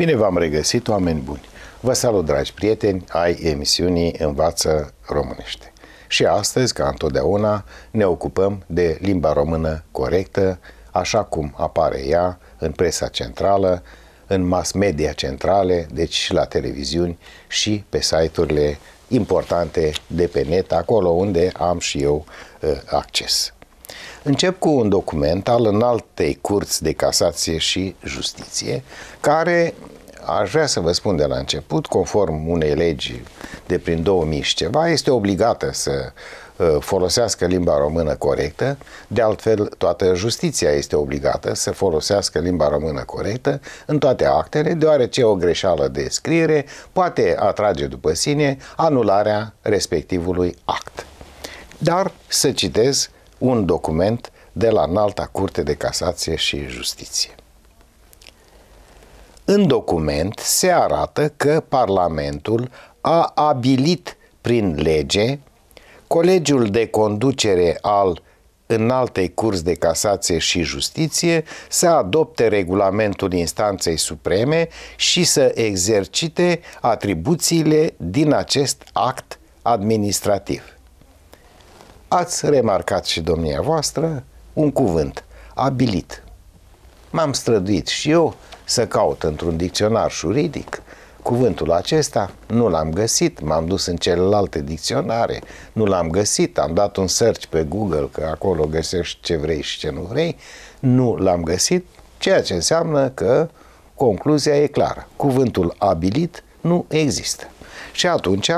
Bine v-am regăsit, oameni buni! Vă salut, dragi prieteni, ai emisiunii Învață Românește. Și astăzi, ca întotdeauna, ne ocupăm de limba română corectă, așa cum apare ea în presa centrală, în mass media centrale, deci și la televiziuni și pe site-urile importante de pe net, acolo unde am și eu uh, acces. Încep cu un document al înaltei curți de casație și justiție, care aș vrea să vă spun de la început, conform unei legi de prin 2000 și ceva, este obligată să uh, folosească limba română corectă, de altfel toată justiția este obligată să folosească limba română corectă în toate actele, deoarece o greșeală de scriere poate atrage după sine anularea respectivului act. Dar să citez un document de la Înalta Curte de Casație și Justiție. În document se arată că Parlamentul a abilit prin lege Colegiul de Conducere al Înaltei Curs de Casație și Justiție să adopte regulamentul instanței supreme și să exercite atribuțiile din acest act administrativ. Ați remarcat și domnia voastră un cuvânt, abilit. M-am străduit și eu să caut într-un dicționar juridic cuvântul acesta, nu l-am găsit, m-am dus în celelalte dicționare, nu l-am găsit, am dat un search pe Google că acolo găsești ce vrei și ce nu vrei, nu l-am găsit, ceea ce înseamnă că concluzia e clară. Cuvântul abilit nu există. Și atunci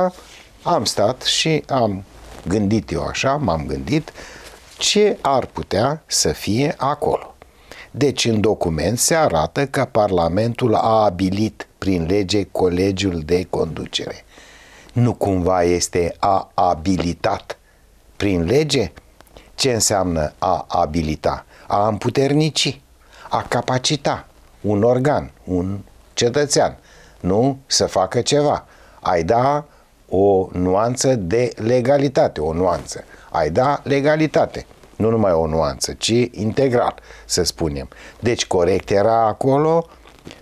am stat și am gândit eu așa, m-am gândit ce ar putea să fie acolo. Deci în document se arată că Parlamentul a abilit prin lege colegiul de conducere. Nu cumva este a abilitat prin lege? Ce înseamnă a abilita? A împuternici, a capacita un organ, un cetățean, nu să facă ceva. Ai da o nuanță de legalitate, o nuanță. Ai da legalitate nu numai o nuanță, ci integral, să spunem. Deci corect era acolo,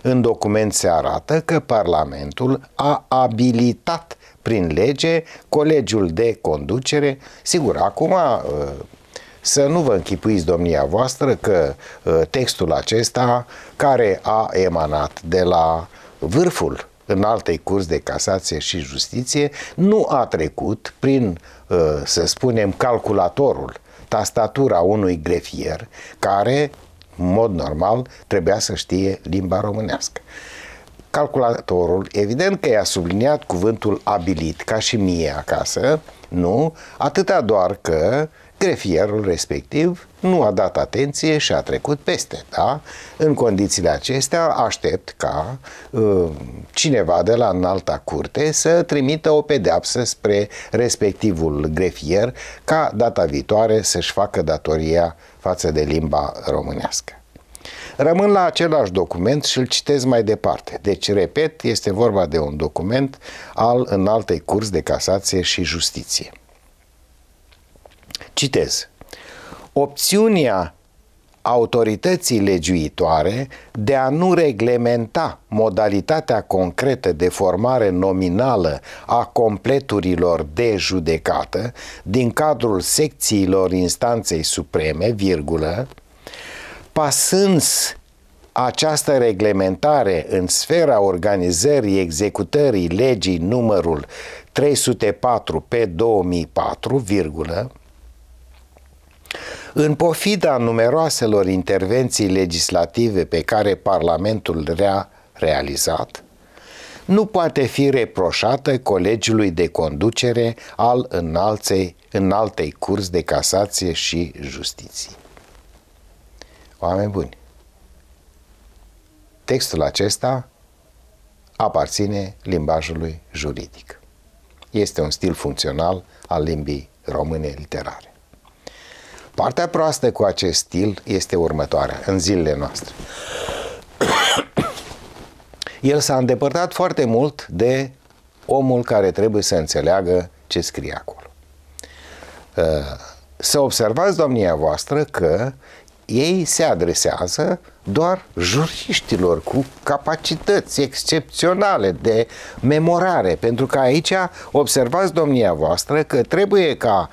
în document se arată că Parlamentul a abilitat prin lege colegiul de conducere. Sigur, acum uh, să nu vă închipuiți domnia voastră că uh, textul acesta care a emanat de la vârful în altei curs de casație și justiție nu a trecut prin, uh, să spunem, calculatorul tastatura unui grefier care, în mod normal, trebuia să știe limba românească. Calculatorul, evident că i-a subliniat cuvântul abilit, ca și mie acasă, nu, atâta doar că grefierul respectiv nu a dat atenție și a trecut peste. Da? În condițiile acestea aștept ca uh, cineva de la înalta curte să trimită o pedeapsă spre respectivul grefier ca data viitoare să-și facă datoria față de limba românească. Rămân la același document și îl citez mai departe. Deci, repet, este vorba de un document al înaltei curs de casație și justiție. Citez. Opțiunea autorității legiuitoare de a nu reglementa modalitatea concretă de formare nominală a completurilor de judecată din cadrul secțiilor instanței supreme, virgulă, pasând această reglementare în sfera organizării executării legii numărul 304 pe 2004, virgulă, în pofida numeroaselor intervenții legislative pe care Parlamentul le-a realizat, nu poate fi reproșată colegiului de conducere al înalței, înaltei curs de casație și justiție. Oameni buni, textul acesta aparține limbajului juridic. Este un stil funcțional al limbii române literare. Partea proastă cu acest stil este următoarea, în zilele noastre. El s-a îndepărtat foarte mult de omul care trebuie să înțeleagă ce scrie acolo. Uh, să observați, domnia voastră, că ei se adresează doar juriștilor cu capacități excepționale de memorare, pentru că aici observați domnia voastră că trebuie ca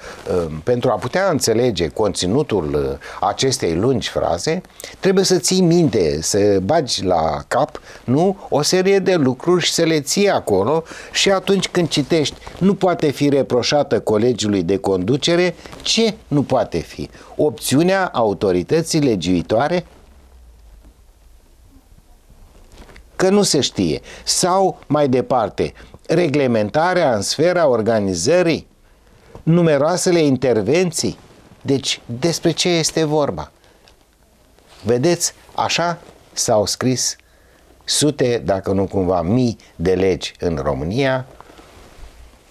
um, pentru a putea înțelege conținutul uh, acestei lungi fraze, trebuie să ții minte, să bagi la cap, nu, o serie de lucruri și să le ții acolo și atunci când citești, nu poate fi reproșată colegiului de conducere, ce nu poate fi? Opțiunea autorității legiuitoare că nu se știe. Sau, mai departe, reglementarea în sfera organizării, numeroasele intervenții. Deci, despre ce este vorba? Vedeți, așa s-au scris sute, dacă nu cumva mii de legi în România,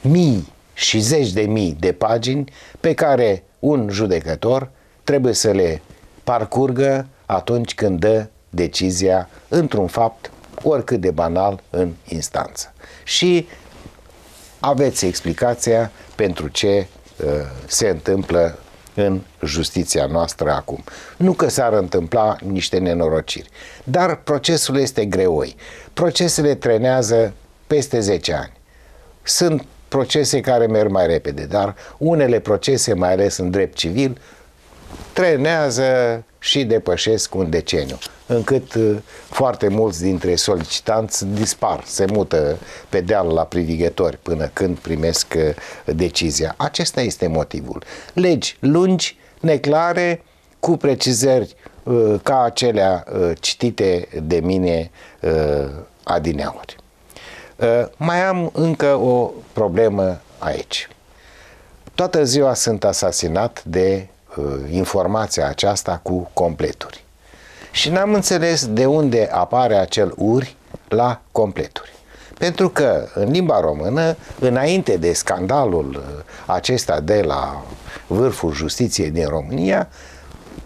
mii și zeci de mii de pagini pe care un judecător trebuie să le parcurgă atunci când dă decizia într-un fapt oricât de banal în instanță. Și aveți explicația pentru ce uh, se întâmplă în justiția noastră acum. Nu că s-ar întâmpla niște nenorociri, dar procesul este greoi. Procesele trenează peste 10 ani. Sunt procese care merg mai repede, dar unele procese, mai ales în drept civil, trenează și depășesc un deceniu, încât uh, foarte mulți dintre solicitanți dispar, se mută pe deal la privighetori până când primesc uh, decizia. Acesta este motivul. Legi lungi, neclare, cu precizări uh, ca acelea citite de mine adineauri. Mai am încă o problemă aici. Toată ziua sunt asasinat de Uh, informația aceasta cu completuri. Și n-am înțeles de unde apare acel uri la completuri. Pentru că în limba română, înainte de scandalul uh, acesta de la vârful justiției din România,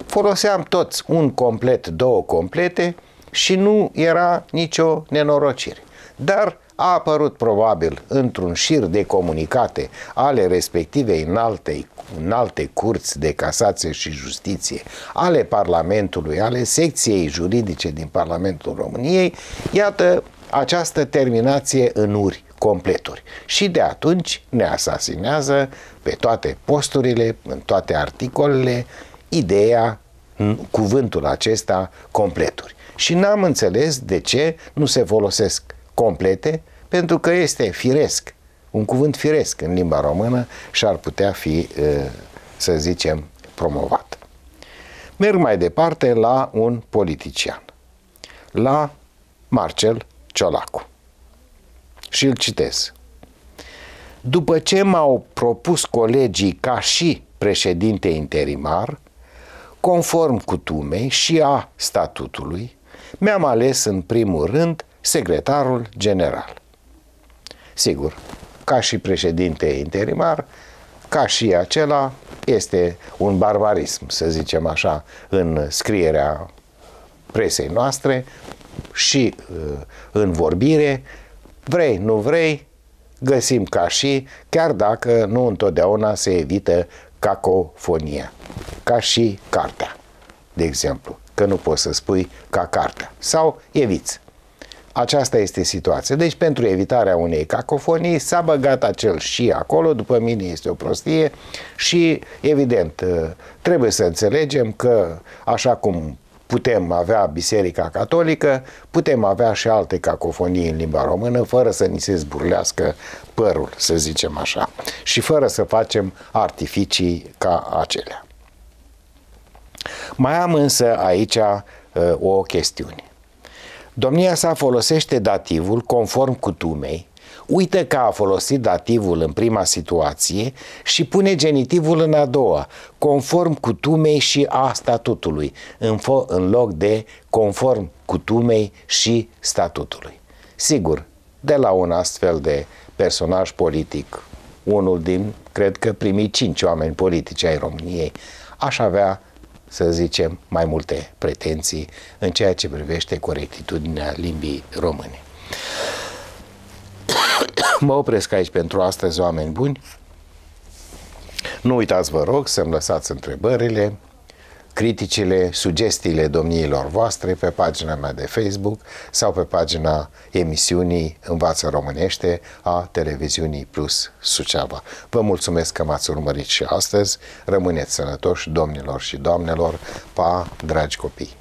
foloseam toți un complet, două complete și nu era nicio nenorocire. Dar a apărut probabil într-un șir de comunicate ale respectivei înalte, înalte curți de casație și justiție, ale Parlamentului, ale secției juridice din Parlamentul României, iată această terminație în uri completuri. Și de atunci ne asasinează pe toate posturile, în toate articolele, ideea, cuvântul acesta, completuri. Și n-am înțeles de ce nu se folosesc complete pentru că este firesc, un cuvânt firesc în limba română și ar putea fi, să zicem, promovat. Merg mai departe la un politician, la Marcel Ciolacu. Și îl citez. După ce m-au propus colegii ca și președinte interimar, conform cutumei și a statutului, mi-am ales în primul rând secretarul general. Sigur, ca și președinte interimar, ca și acela, este un barbarism, să zicem așa, în scrierea presei noastre și uh, în vorbire. Vrei, nu vrei, găsim ca și, chiar dacă nu întotdeauna se evită cacofonia, ca și cartea, de exemplu, că nu poți să spui ca cartea, sau eviți. Aceasta este situația. Deci, pentru evitarea unei cacofonii, s-a băgat acel și acolo, după mine este o prostie și, evident, trebuie să înțelegem că, așa cum putem avea Biserica Catolică, putem avea și alte cacofonii în limba română, fără să ni se zburlească părul, să zicem așa, și fără să facem artificii ca acelea. Mai am însă aici uh, o chestiune. Domnia sa folosește dativul conform cutumei, uită că a folosit dativul în prima situație și pune genitivul în a doua, conform cutumei și a statutului, în, fo- în loc de conform cutumei și statutului. Sigur, de la un astfel de personaj politic, unul din, cred că, primii cinci oameni politici ai României, aș avea să zicem, mai multe pretenții în ceea ce privește corectitudinea limbii române. Mă opresc aici pentru astăzi, oameni buni. Nu uitați, vă rog, să-mi lăsați întrebările criticile, sugestiile domniilor voastre pe pagina mea de Facebook sau pe pagina emisiunii Învață Românește a Televiziunii Plus Suceava. Vă mulțumesc că m-ați urmărit și astăzi. Rămâneți sănătoși, domnilor și doamnelor. Pa, dragi copii!